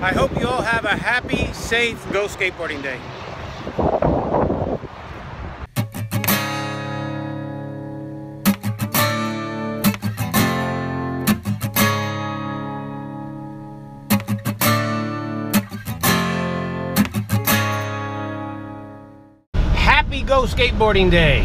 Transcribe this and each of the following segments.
I hope you all have a happy, safe Go Skateboarding Day. Happy Go Skateboarding Day!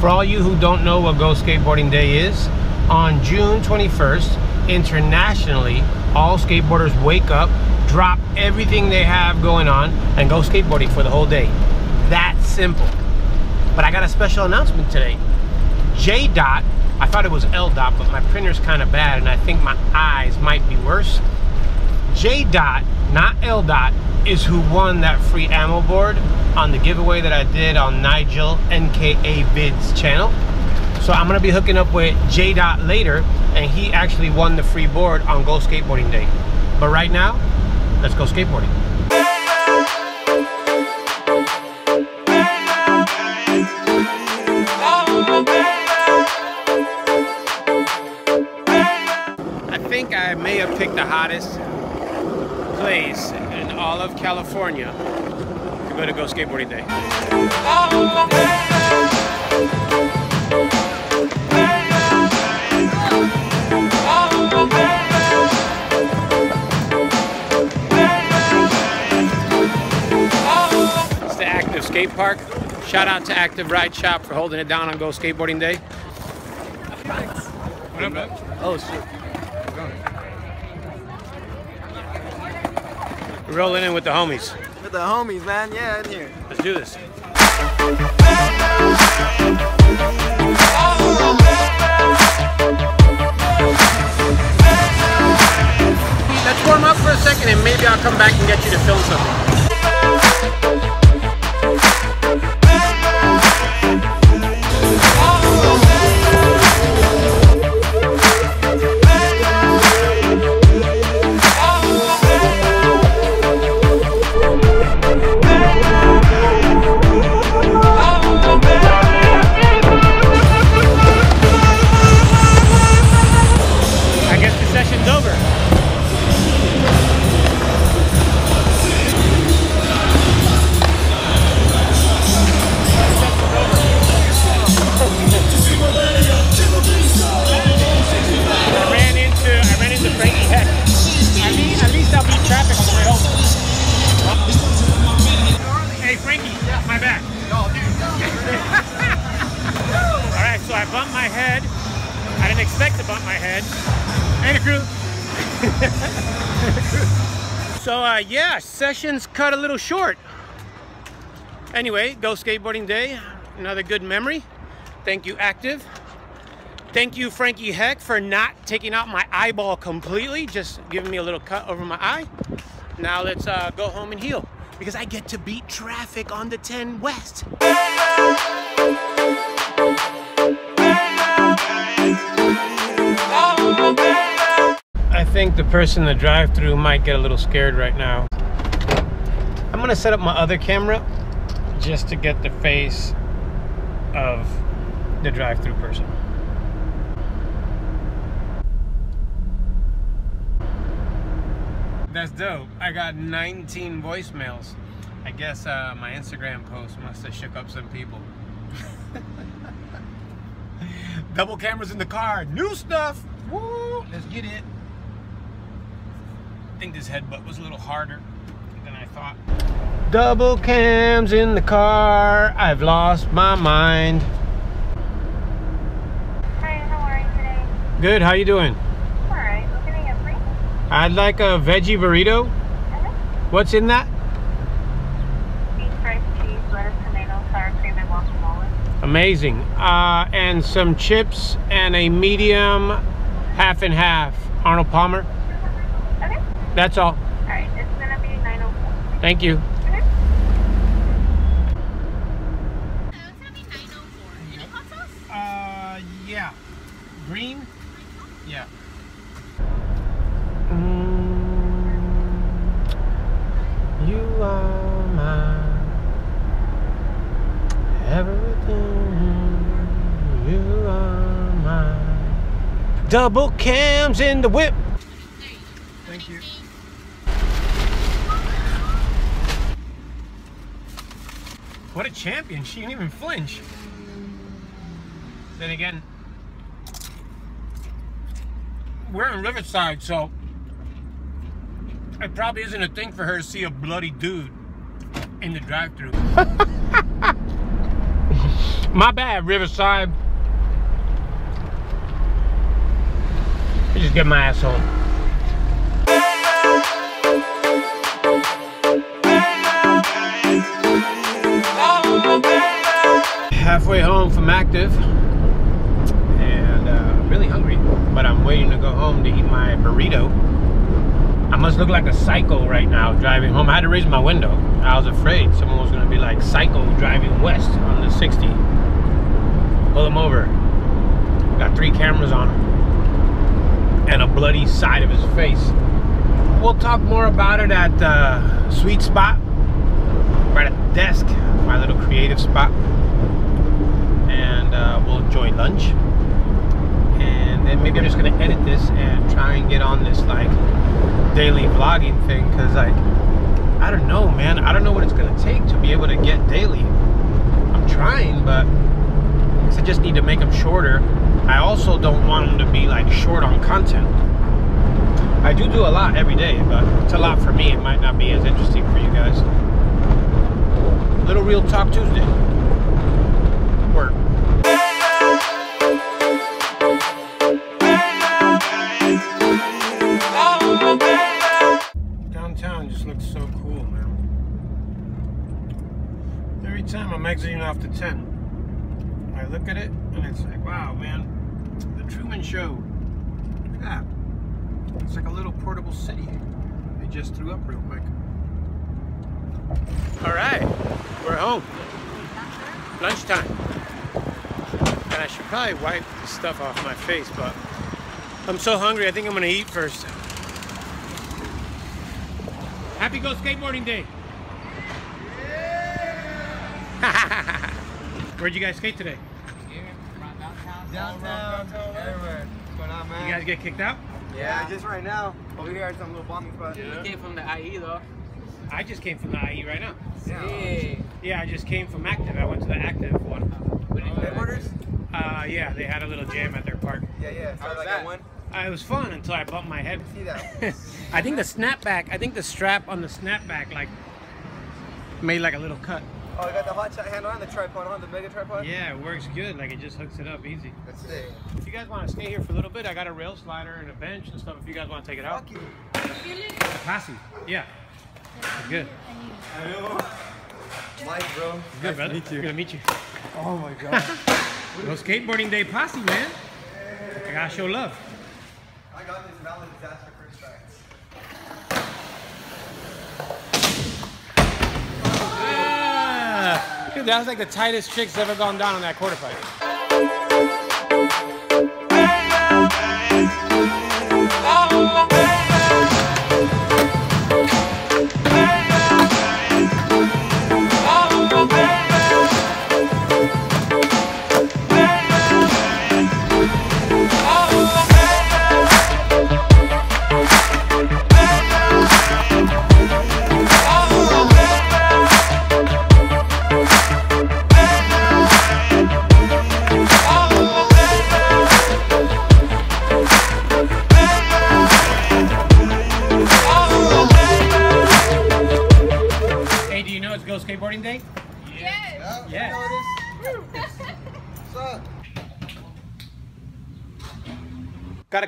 For all you who don't know what Go Skateboarding Day is, on June 21st, internationally, all skateboarders wake up, drop everything they have going on, and go skateboarding for the whole day. That simple. But I got a special announcement today. J Dot, I thought it was L Dot, but my printer's kind of bad and I think my eyes might be worse. J Dot, not L Dot, is who won that free ammo board on the giveaway that I did on Nigel NKA Vids channel. So I'm gonna be hooking up with J Dot later, and he actually won the free board on Go Skateboarding Day. But right now, let's go skateboarding. I think I may have picked the hottest place in all of California to go to Go Skateboarding Day. Skate Park. Shout out to Active Ride Shop for holding it down on Go Skateboarding Day. What up. Oh shit. We're rolling in with the homies. With the homies, man. Yeah, in here. Let's do this. Let's warm up for a second and maybe I'll come back and get you to film something. Over. so uh, yeah, sessions cut a little short. Anyway, go skateboarding day. Another good memory. Thank you, Active. Thank you, Frankie Heck, for not taking out my eyeball completely, just giving me a little cut over my eye. Now let's uh, go home and heal because I get to beat traffic on the 10 West. Think the person in the drive-through might get a little scared right now. I'm gonna set up my other camera just to get the face of the drive-through person. That's dope. I got 19 voicemails. I guess uh, my Instagram post must have shook up some people. Double cameras in the car. New stuff. Woo! Let's get it. I think this headbutt was a little harder than I thought. Double cams in the car. I've lost my mind. Hi, how are you today? Good. How you doing? All right, looking at free. I'd like a veggie burrito. Uh-huh. What's in that? Beef, fries, cheese, lettuce, tomato, sour cream, and guacamole. Amazing. Uh, and some chips and a medium half and half. Arnold Palmer. Okay. That's all. All right, it's gonna be 904. Thank you. Okay. Uh, yeah. Green? Yeah. you are my everything. You are my double cams in the whip. Thank you. What a champion. She didn't even flinch. Then again, we're in Riverside, so it probably isn't a thing for her to see a bloody dude in the drive-through. My bad, Riverside. I just get my ass home. Halfway home from active and uh, really hungry, but I'm waiting to go home to eat my burrito. I must look like a psycho right now driving home. I had to raise my window. I was afraid someone was going to be like psycho driving west on the 60. Pull him over. Got three cameras on him and a bloody side of his face. We'll talk more about it at uh, Sweet Spot, right at the desk, my little creative spot. Uh, we'll enjoy lunch. And then maybe I'm just gonna edit this and try and get on this like daily vlogging thing because like I don't know man. I don't know what it's gonna take to be able to get daily. I'm trying but I just need to make them shorter. I also don't want them to be like short on content. I do do a lot every day but it's a lot for me. It might not be as interesting for you guys. Little Real Talk Tuesday Exiting off the 10, I look at it and it's like, wow, man, the Truman Show. Look at that. It's like a little portable city. They just threw up real quick. All right, we're home. Lunchtime. And I should probably wipe the stuff off my face, but I'm so hungry, I think I'm gonna eat first. Happy Go Skateboarding Day! Where'd you guys skate today? Downtown, everywhere. What's going on, man? You guys get kicked out? Yeah, just right now. Over here at some little bombing spot. We came from the IE though. I just came from the IE right now. Hey. Yeah, I just came from Active. I went to the Active one. Headquarters? Uh, yeah, they had a little jam at their park. Yeah, yeah. Started like that? one. Uh, it was fun until I bumped my head. See that? I think the snapback, I think the strap on the snapback like made like a little cut. Oh, I got the hot shot handle on the tripod on the mega tripod. Yeah, it works good. Like it just hooks it up easy. That's sick. If you guys want to stay here for a little bit, I got a rail slider and a bench and stuff. If you guys want to take it out, Fuck you. Passy. Yeah. Good. Life, bro. Good, brother. meet you. Good to meet you. Oh my god. Go skateboarding day posse, man. I gotta show love. I got this valid disaster first tracks. Ah, dude, that was like the tightest tricks ever gone down on that quarter pipe.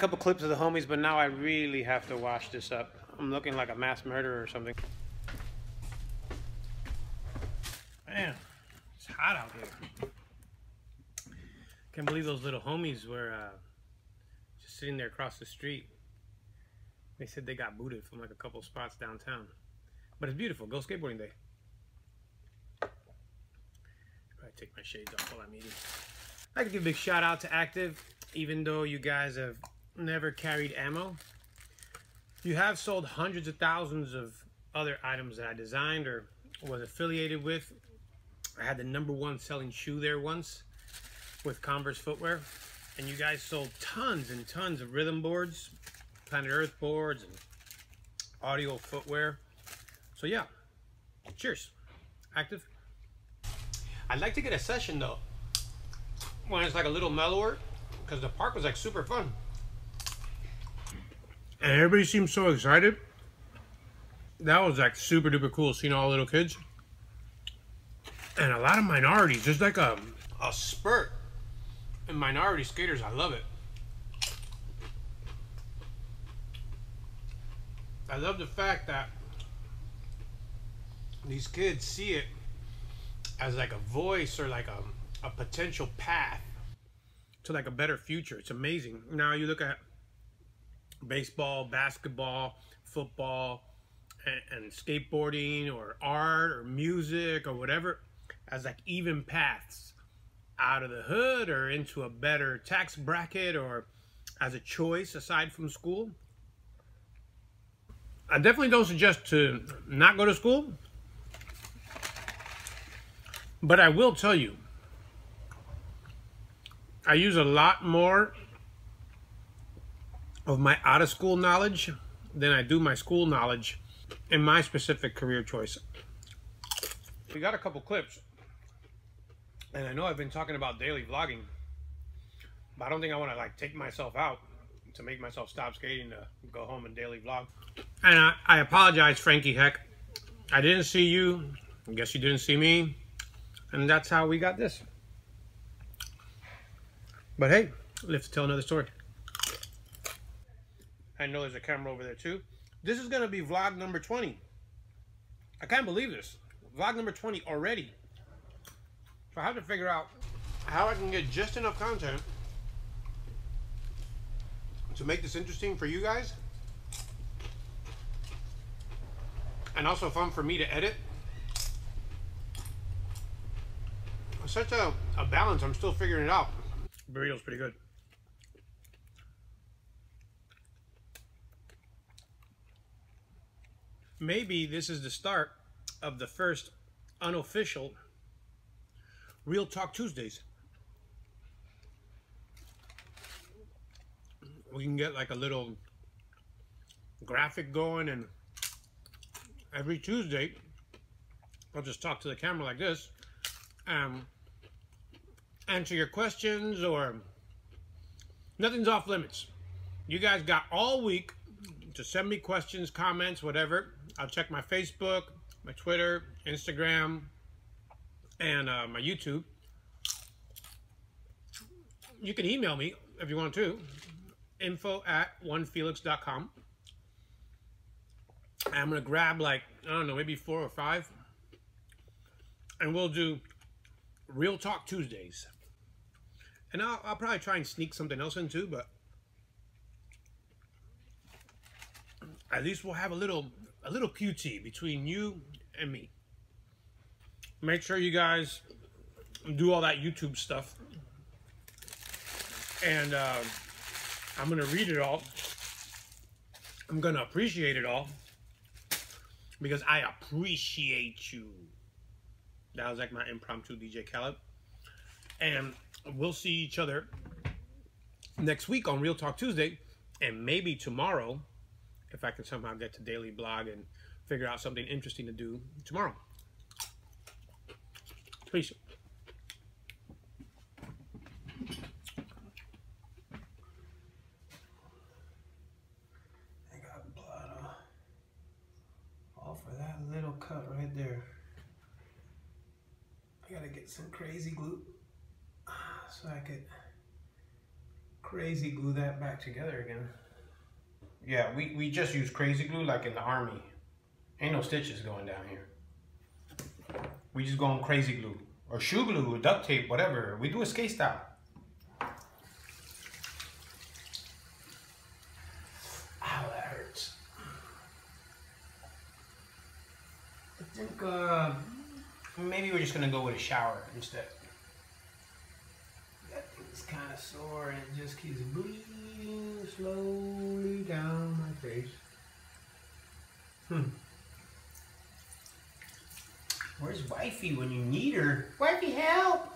Couple clips of the homies, but now I really have to wash this up. I'm looking like a mass murderer or something. Man, it's hot out here. Can't believe those little homies were uh, just sitting there across the street. They said they got booted from like a couple spots downtown. But it's beautiful. Go skateboarding day. Probably take my shades off while I'm eating. I'd like to give a big shout out to Active, even though you guys have never carried ammo. You have sold hundreds of thousands of other items that I designed or was affiliated with. I had the number one selling shoe there once with Converse footwear. And you guys sold tons and tons of rhythm boards, Planet Earth boards, and Adio footwear. So yeah, cheers. Active. I'd like to get a session though when it's like a little mellower because the park was like super fun. And everybody seemed so excited. That was like super duper cool seeing all little kids. And a lot of minorities. There's like a, a spurt in minority skaters. I love it. I love the fact that these kids see it as like a voice or like a, a potential path to like a better future. It's amazing. Now you look at baseball, basketball, football, and, and skateboarding or art or music or whatever as like even paths out of the hood or into a better tax bracket or as a choice aside from school. I definitely don't suggest to not go to school. But I will tell you, I use a lot more of my out of school knowledge than I do my school knowledge in my specific career choice. We got a couple clips. And I know I've been talking about daily vlogging, but I don't think I want to like take myself out to make myself stop skating to go home and daily vlog. And I, I apologize, Frankie Heck. I didn't see you. I guess you didn't see me. And that's how we got this. But hey, let's tell another story. I know there's a camera over there too. This is going to be vlog number 20. I can't believe this. Vlog number 20 already. So I have to figure out how I can get just enough content to make this interesting for you guys and also fun for me to edit. Such a, a balance, I'm still figuring it out. Burrito's pretty good. Maybe this is the start of the first unofficial Real Talk Tuesdays. We can get like a little graphic going and every Tuesday I'll just talk to the camera like this um, answer your questions or nothing's off limits you guys got all week to send me questions comments whatever I'll check my Facebook my Twitter Instagram and uh, my YouTube. You can email me if you want to. Info at onefelix.com I'm gonna grab like I don't know, maybe four or five, and we'll do Real Talk Tuesdays. And I'll, I'll probably try and sneak something else in too, but at least we'll have a little a little QT between you and me. Make sure you guys do all that YouTube stuff, and uh, I'm gonna read it all. I'm gonna appreciate it all because I appreciate you. That was like my impromptu DJ Khaled. And we'll see each other next week on Real Talk Tuesday. And maybe tomorrow, if I can somehow get to daily blog and figure out something interesting to do tomorrow. Peace. I got blood off of that little cut right there. I gotta get some crazy glue so I could crazy glue that back together again. Yeah, we, we just use crazy glue like in the army. Ain't no stitches going down here. We just go on crazy glue or shoe glue or duct tape, whatever. We do a skate style. Our hurt. I think uh, maybe we're just gonna go with a shower instead. That thing's kind of sore and it just keeps bleeding slowly down my face. Hmm. Where's wifey when you need her? Wifey, help!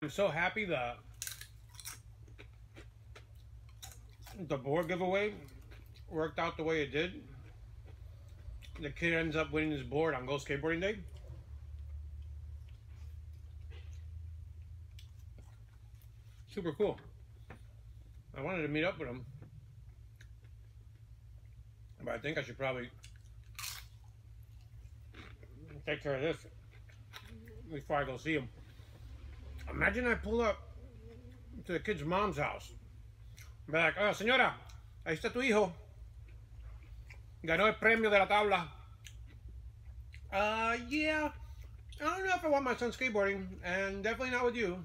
I'm so happy that the board giveaway worked out the way it did. The kid ends up winning his board on Go Skateboarding Day. Super cool. I wanted to meet up with him. But I think I should probably take care of this before I go see him. Imagine I pull up to the kid's mom's house. Be like, oh, señora, ahí está tu hijo. Ganó el premio de la tabla. Uh, yeah. I don't know if I want my son skateboarding, and definitely not with you.